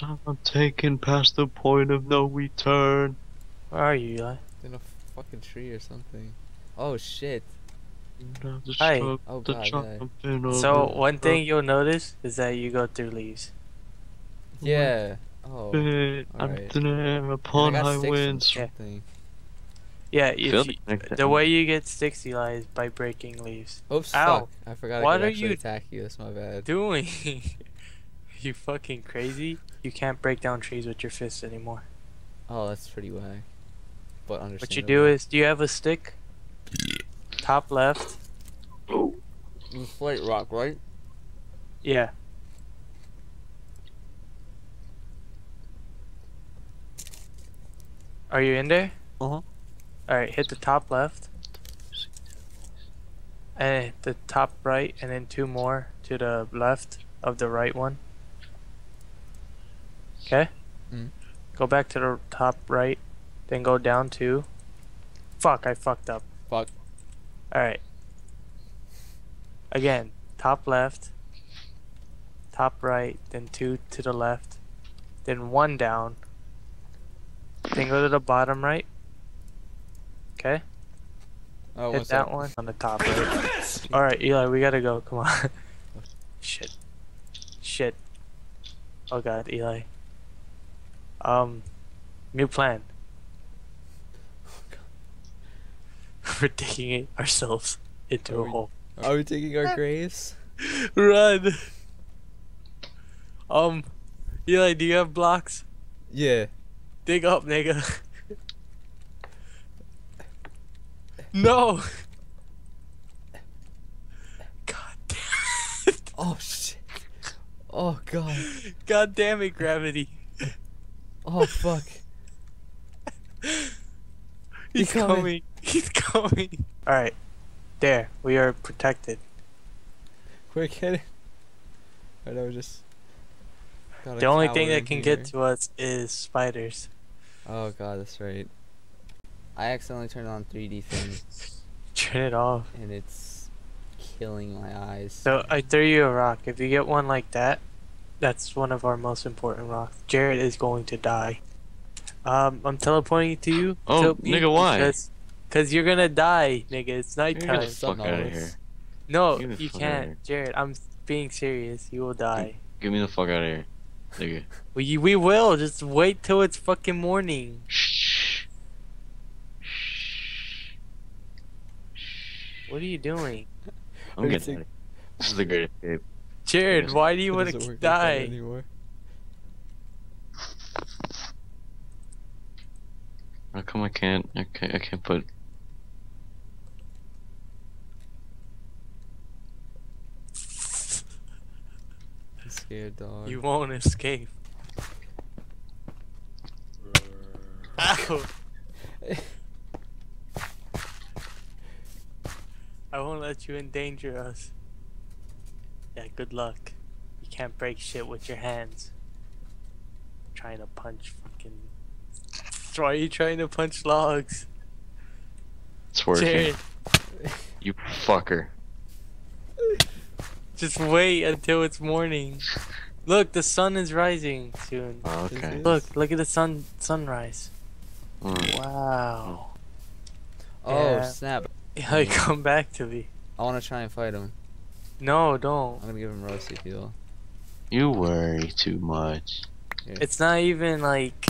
time I'm taking past the point of no return. Where are you, Eli? In a fucking tree or something. Oh shit. Now Hi. Oh god, yeah. So one thing you'll notice is that you go through leaves. Yeah. Oh. bit. I'm alright. there upon I got high winds. Yeah. Yeah, you, the- the way you get sticks, Eli, is by breaking leaves. Oops, Ow. fuck. I forgot What I could are actually you attack you. That's my bad. Doing? you fucking crazy? You can't break down trees with your fists anymore. Oh, that's pretty whack. But understandable. What you do is, do you have a stick? Top left. You slate rock, right? Yeah. Are you in there? Uh-huh. Alright, hit the top left. And the top right, and then two more to the left of the right one. Okay? Mm. Go back to the top right, then go down two. Fuck, I fucked up. Fuck. Alright. Again, top left, top right, then two to the left, then one down, then go to the bottom right. Okay? Oh, Hit what's that up? one on the top right. Alright, Eli, we gotta go. Come on. Shit. Shit. Oh god, Eli. Um, new plan. We're digging ourselves into Are a we- hole. Are we taking our graves? Run! Um, Eli, do you have blocks? Yeah. Dig up, nigga. no! God damn it. Oh shit. Oh god. God damn it, gravity. Oh fuck. He's coming. coming. He's coming. Alright. There. We are protected. Quick, hit it. I know, just. The only thing that can here. get to us is spiders. Oh god, that's right. I accidentally turned on 3D things. Turn it off. and it's killing my eyes. So I threw you a rock. If you get one like that, that's one of our most important rocks. Jared is going to die. Um, I'm teleporting to you. Oh, to me nigga, why? Because, cause you're gonna die, nigga. It's Get nighttime. the fuck out of here. No, you fuck outta here. can't, Jared. I'm being serious. You will die. Get me the fuck out of here. Nigga. We we will. Just wait till it's fucking morning. Shh. What are you doing, I'm getting take- out of here. This is the great escape. Jared? Why do you want to work like that die? anymore. How come I can't? I can't, I can't put. I'm scared, dog. You won't escape. Ow. I won't let you endanger us. Yeah, good luck. You can't break shit with your hands. trying to punch fucking. Why are you trying to punch logs? It's working. Jared, You fucker. just wait until it's morning. Look, the sun is rising soon. Oh, okay. Look, look at the sun sunrise. Mm. Wow. oh Yeah. snap! Yeah, come back to me. I want to try and fight him. No, don't. I'm gonna give him roasty fuel. You worry too much. It's not even like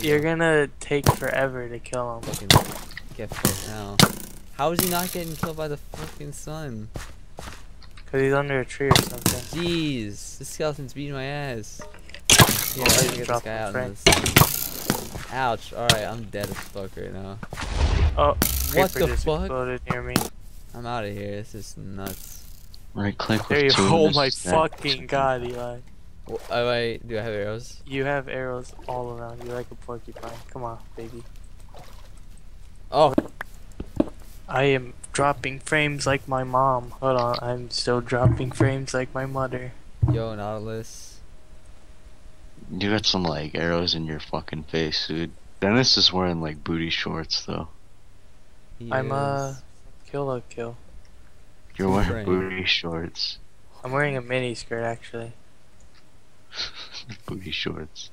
you're gonna take forever to kill him. Fucking get fucked now. How is he not getting killed by the fucking sun? Cause he's under a tree or something. Jeez, this skeleton's beating my ass. Yeah, Oh, I you need to get this guy out this. Ouch! Alright, I'm dead as fuck right now. Oh, What the fuck? near me. I'm out of here. This is nuts. Right click There with you two Oh and my just fucking god, Eli. Wh- Oh wait, do I have arrows? You have arrows all around you like a porcupine. Come on, baby. Oh, I am dropping frames like my mom. Hold on, I'm still dropping frames like my mother. yo, Nautilus. You got some like arrows in your fucking face, dude. Dennis is wearing like booty shorts though. He I'm uh is- kill a kill. You're wearing frame. booty shorts. I'm wearing a mini skirt actually. Booty shorts.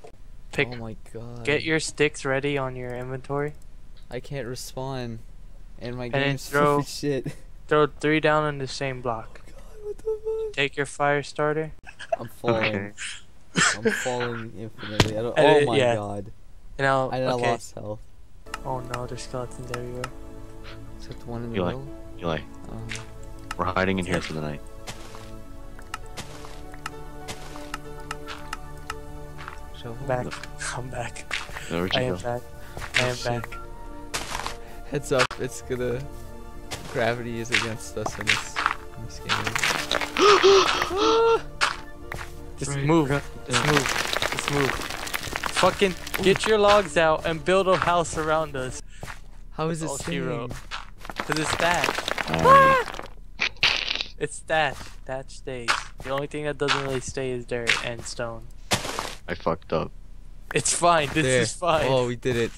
Pick. Oh my god. Get your sticks ready on your inventory. I can't respawn. And my then game's throw- full shit. Throw three down in the same block. God, what the Take your fire starter. I'm falling. Okay. I'm falling infinitely. I don't, And oh my yeah. god. And I'll. I, I okay. lost health. Oh no, there's skeletons everywhere. Except the one in the You like- middle. Eli, Um, we're hiding in here for the night. shovel. Back. I'm back. Where'd I you am go? back. I am back. Heads up, it's gonna. Gravity is against us in this, in this game. Just Right, move. right Just there. move. Just move. Fucking get your logs out and build a house around us. How is it All she Cause it's thatch. Um, ah! Alright. It's thatch. Thatch stays. The only thing that doesn't really stay is dirt and stone. I fucked up. It's fine. This There. is fine. Oh, we did it.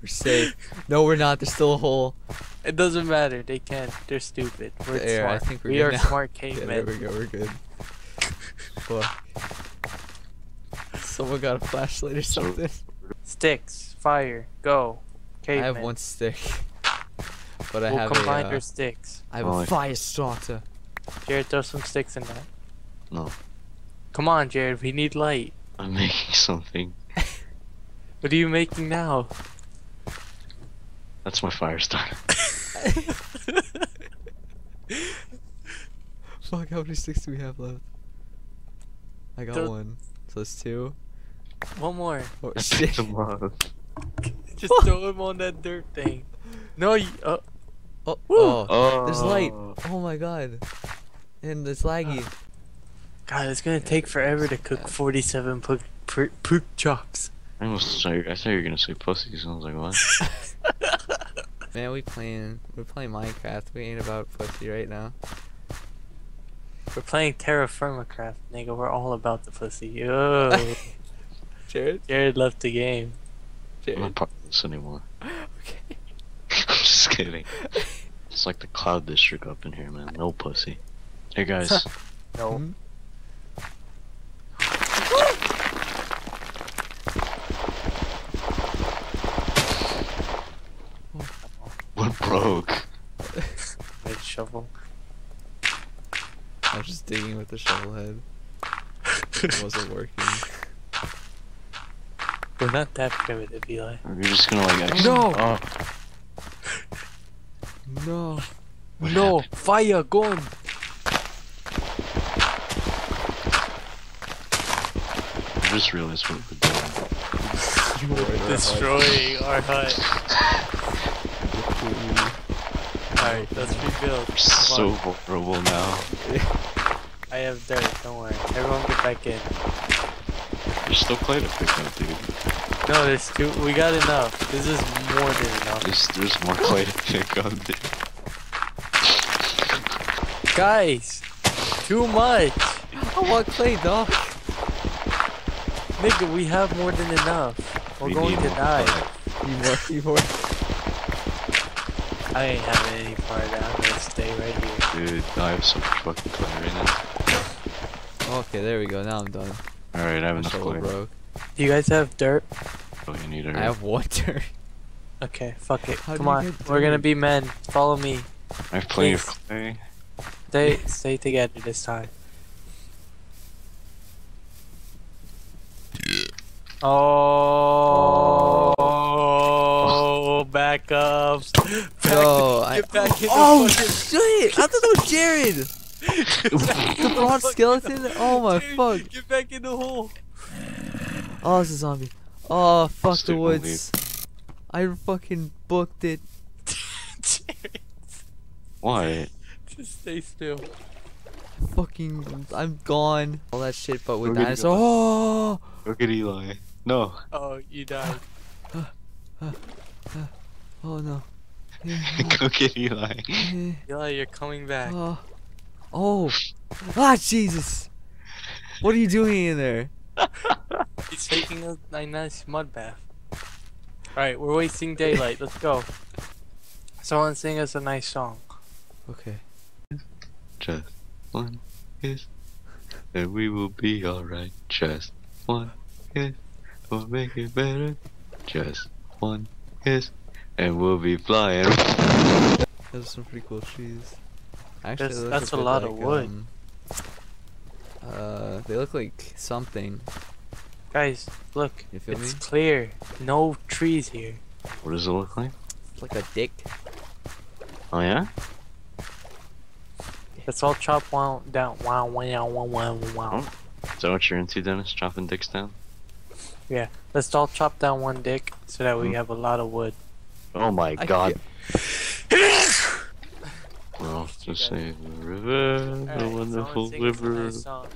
We're safe. No, we're not. There's still a hole. It doesn't matter. They can't. They're stupid. We're There, I smart. think we're we good are now. smart Yeah, there cavemen. we go. We're good. Fuck. Someone got a flashlight or something. Sticks, fire, go. I have one stick. But I we'll have combine a, uh, your sticks. I have Oh, a I- fire starter. Jared, throw some sticks in there. No. Come on, Jared. We need light. I'm making something. What are you making now? That's my fire starter. Fuck, how many sticks do we have left? I got Don't- one. So it's two. One more. Oh shit. some love. Just throw him on that dirt thing. No, you. Uh, Oh, oh, Oh. there's light. Oh my god. And it's laggy. God, it's gonna take forever to cook 47 pork, pork, pork chops. I almost saw you, I thought you were gonna say pussies. I was like, what? Man, we playing we're playing Minecraft. We ain't about pussy right now. We're playing Terra Firmacraft, nigga. We're all about the pussy. Yo. Jared? Jared left the game. I'm not part of this anymore. Okay. I'm just kidding. It's like the cloud district up in here, man. No pussy. Hey guys, No. Hmm? what broke? Red shovel. I was just digging with the shovel head. It wasn't working. We're not that primitive, Eli. You're just gonna like. Ex- No! Oh, No. what no, happened? fire, gun. I just realized what we're doing. You were Destroying our hut. Alright, let's rebuild. We're so on. vulnerable now. I have dirt, don't worry. Everyone get back in. There's still clay to pick up, dude. No, there's two. We got enough. This is more than enough. There's, there's more clay to pick up, dude. Guys, too much. I want clay, dog. Nigga, we have more than enough. We're We going to die. clay. You more, you more. I ain't having any part of that. I'm gonna stay right here. Dude, I have so much fucking clay right now. Okay, there we go. Now I'm done. Alright, I have My enough shovel clay. broke. Do you guys have dirt? Oh, you need a I have water. Okay, fuck it. How Come on. We're gonna be men. Follow me. I have plenty of clay. Stay, stay together this time. Oh, back up. Back, Yo, I. get back in the Oh shit! I thought that was Jared. Get back in The bronze skeleton. Oh my Dude, fuck. Get back in the hole. Oh, it's a zombie. Oh fuck the woods. I fucking booked it. Jared, What? Just stay still. Fucking, I'm gone. All that shit, but with Where did you dinosaur. go? Oh. Look at Eli. No. Oh, you died. Oh no. Go get Eli. Eli, you're coming back. Oh. Oh. Ah, Jesus. What are you doing in there? He's taking a, a nice mud bath. Alright, we're wasting daylight. Let's go. Someone sing us a nice song. Okay. Just one kiss, and we will be alright. Just one kiss will make it better. Just one kiss, and we'll be flying. Those some pretty cool trees. Actually, That's- that's a bit lot of wood. um, uh, they look like something. Guys, look. You feel it's me? clear. No trees here. What does it look like? Like a dick. Oh yeah? Let's all chop wow down. Wow, wow, wow, wow, wow. Is that what you're into, Dennis? Chopping dicks down? Yeah, let's all chop down one dick so that we Hmm. have a lot of wood. Oh my I god. feel- Well, You just got say the river, the wonderful someone sing us a river.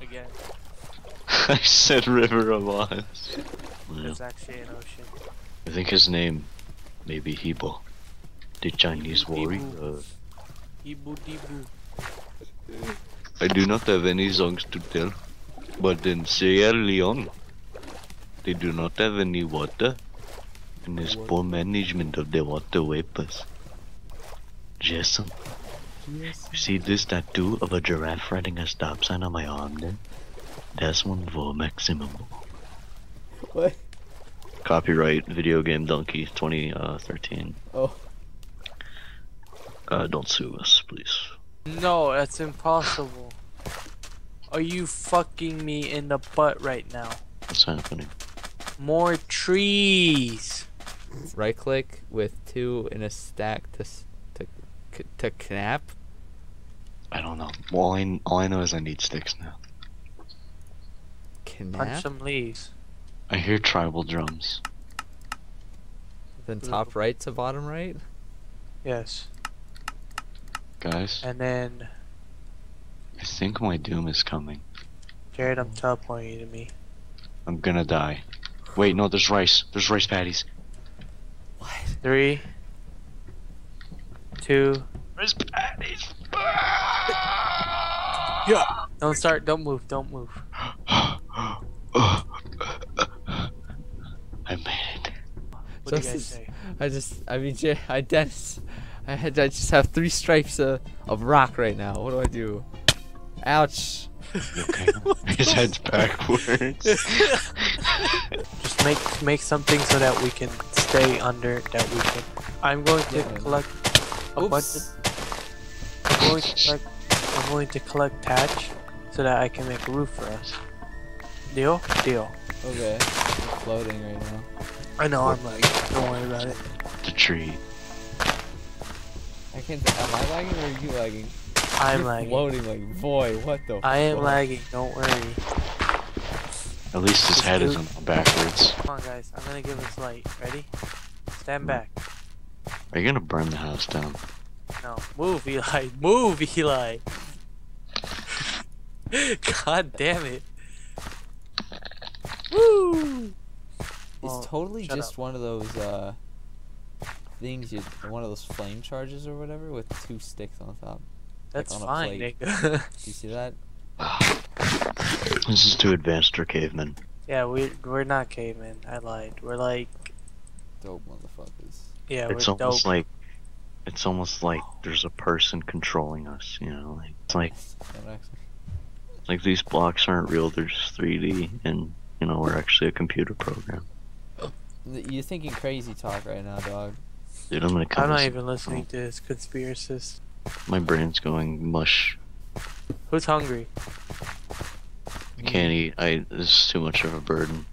again. I said River of Oz. Well, It's actually an ocean. I think his name may be Hebo, the Chinese warrior. Ibu dibu. I do not have any songs to tell, but in Sierra Leone, they do not have any water, and there's What? poor management of the water vapors. Jason, Yes. you see this tattoo of a giraffe riding a stop sign on my arm then? That's one for maximum. What? Copyright Video Game Donkey 2013. Oh. Uh, don't sue us, please. No, that's impossible. Are you fucking me in the butt right now? What's happening? More trees. Right click with two in a stack to s- to to knap. I don't know. Well, all I, all I know is I need sticks now. Punch some leaves. I hear tribal drums. Then top right to bottom right. Yes. Guys, And then, I think my doom is coming. Jared, I'm teleporting you to me. I'm gonna die. Wait, no, there's rice. There's rice patties. What? Three, two, Rice patties! yeah. Don't start. Don't move. Don't move. I made it. What do you guys say? I just, I mean, J- I Dennis, I had, I just have three stripes of, of rock right now. What do I do? Ouch. Okay? His head's backwards. Just make make something so that we can stay under. That we can. I'm going to Yeah. collect a bunch. Of, I'm going to collect. I'm going to collect thatch so that I can make a roof for us. Deal? Deal. Okay. I'm floating right now. I know. I'm like. Don't worry about it. the tree. I can't. Am I lagging or are you lagging? I'm You're lagging. Floating like boy. What the? I am fuck? lagging. Don't worry. At least his head isn't backwards. Come on, guys. I'm gonna give us light. Ready? Stand back. Are you gonna burn the house down? No. Move, Eli. Move, Eli. God damn it. Woo! It's Oh, totally just up. one of those uh things you one of those flame charges or whatever with two sticks on top. That's on a fine, plate. nigga. Do you see that? This is too advanced for cavemen. yeah, we we're not cavemen. I lied. We're like, Dope motherfuckers. yeah, it's we're almost dope. like it's almost like there's a person controlling us, you know, like it's like like these blocks aren't real, they're just 3D mm-hmm. and you know, we're actually a computer program. You're thinking crazy talk right now, dog. Dude, I'm gonna come I'm not this- even listening to this conspiracist. My brain's going mush. Who's hungry? I can't eat. I this is too much of a burden.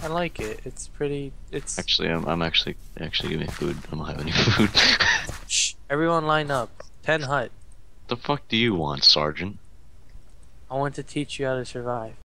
I like it. It's pretty. It's. Actually I'm I'm actually actually give me food. I don't have any food. Shh. Everyone line up. Ten hut. the fuck do you want, Sergeant? I want to teach you how to survive.